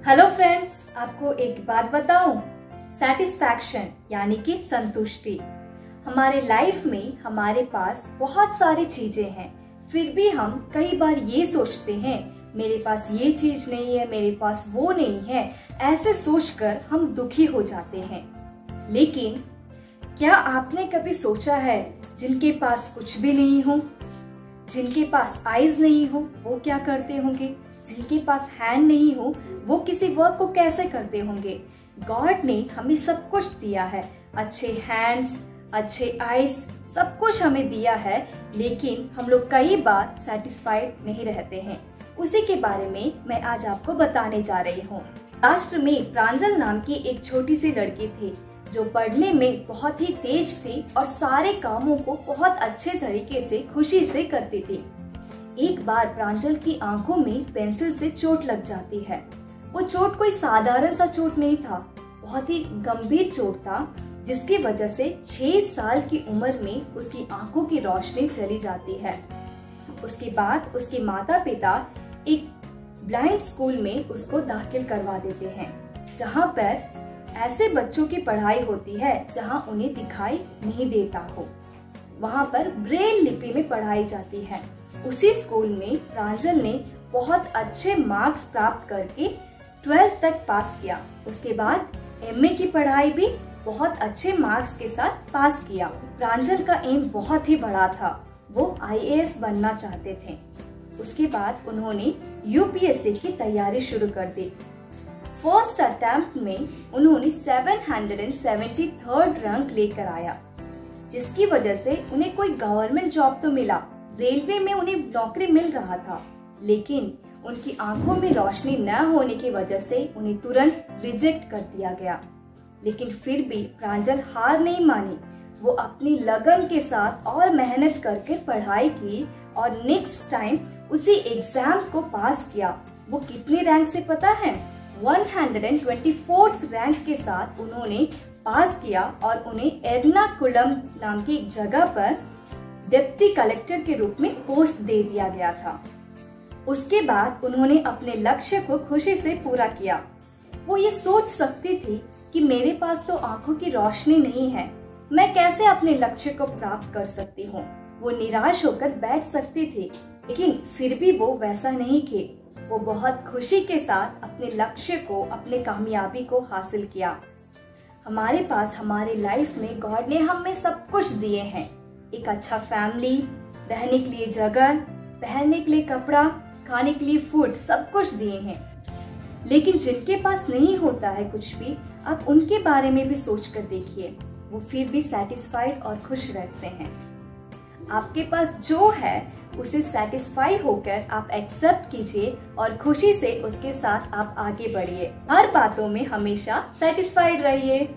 Hello friends आपको एक बात बताऊँ। सेटिस्फैक्शन यानी कि संतुष्टि। हमारे लाइफ में हमारे पास बहुत सारी चीज़ें हैं। फिर भी हम कई बार ये सोचते हैं, मेरे पास ये चीज़ नहीं है, मेरे पास वो नहीं है। ऐसे सोचकर हम दुखी हो जाते हैं। लेकिन, क्या आपने कभी सोचा है, जिनके पास कुछ भी नहीं हो? जिनके पास आईज नहीं हो, वो क्या करते होंगे? जिनके पास हैंड नहीं हो, वो किसी वर्क को कैसे करते होंगे? गॉड ने हमें सब कुछ दिया है। अच्छे हैंड्स अच्छे आईज सब कुछ हमें दिया है, लेकिन हम लोग कई बार सेटिस्फाइड नहीं रहते हैं। उसी के बारे में मैं आज आपको बताने जा रही हूँ। राष्ट्र में प्रांजल नाम की एक छोटी सी लड़की थी, जो पढ़ने में बहुत ही तेज थी और सारे कामों को बहुत अच्छे तरीके से, खुशी से करती थी। एक बार प्रांजल की आँखों में पेंसिल से चोट लग जाती है। वो चोट कोई साधारण सा चोट नहीं था, बहुत ही गंभीर चोट था, जिसकी वजह से छह साल की उम्र में उसकी आँखों की रोशनी चली जाती है। उसके बाद उसके माता पिता एक ब्लाइंड स्कूल में उसको दाखिल करवा देते हैं, जहाँ पर ऐसे बच्चों की पढ़ाई होती है जहाँ उन्हें दिखाई नहीं देता हो। वहाँ पर ब्रेल लिपि में पढ़ाई जाती है। उसी स्कूल में प्रांजल ने बहुत अच्छे मार्क्स प्राप्त करके ट्वेल्थ तक पास किया। उसके बाद एमए की पढ़ाई भी बहुत अच्छे मार्क्स के साथ पास किया। प्रांजल का एम बहुत ही बड़ा था। वो आईएएस बनना चाहते थे। उसके बाद उन्होंने यूपीएससी की तैयारी शुरू कर दी। फ़र्स्ट अटेम्प्ट में उन्होंने 773 रैंक लेकर आया, जिसकी वजह से उन्हें कोई गवर्नमेंट जॉब तो मिला। रेलवे में उन्हें नौकरी मिल रहा था, लेकिन उनकी आँखों में रोशनी न होने की वजह से उन्हें तुरंत रिजेक्ट कर दिया गया। लेकिन फिर भी प्रांजल हार नहीं मानी। वो अपनी लगन के साथ और मेहनत करके पढ़ाई की और नेक्स्ट टाइम उसी एग्ज़ाम को पास किया। वो कितने रैंक से पता है? 124th रैंक के साथ उन्होंने पास किया और उन्हें एर्नाकुलम नाम की एक जगह पर डिप्टी कलेक्टर के रूप में पोस्ट दे दिया गया था। उसके बाद उन्होंने अपने लक्ष्य को खुशी से पूरा किया। वो ये सोच सकती थी कि मेरे पास तो आँखों की रोशनी नहीं है, मैं कैसे अपने लक्ष्य को प्राप्त कर सकती हूँ? वो निराश होकर बैठ सकती थी, लेकिन फिर भी वो वैसा नहीं थे। वो बहुत खुशी के साथ अपने लक्ष्य को, अपने कामयाबी को हासिल किया। हमारे पास, हमारे लाइफ में गॉड ने हमें सब कुछ दिए हैं। एक अच्छा फैमिली रहने के लिए जगह, पहनने के लिए कपड़ा, खाने के लिए फ़ूड सब कुछ दिए हैं। लेकिन जिनके पास नहीं होता है कुछ भी, आप उनके बारे में भी सोच कर देखिए। वो फिर भी सेटिस्फाइड और खुश रहते हैं। आपके पास जो है, उसे सेटिस्फाई होकर आप एक्सेप्ट कीजिए और खुशी से उसके साथ आप आगे बढ़िए। हर बातों में हमेशा सेटिस्फाइड रहिए।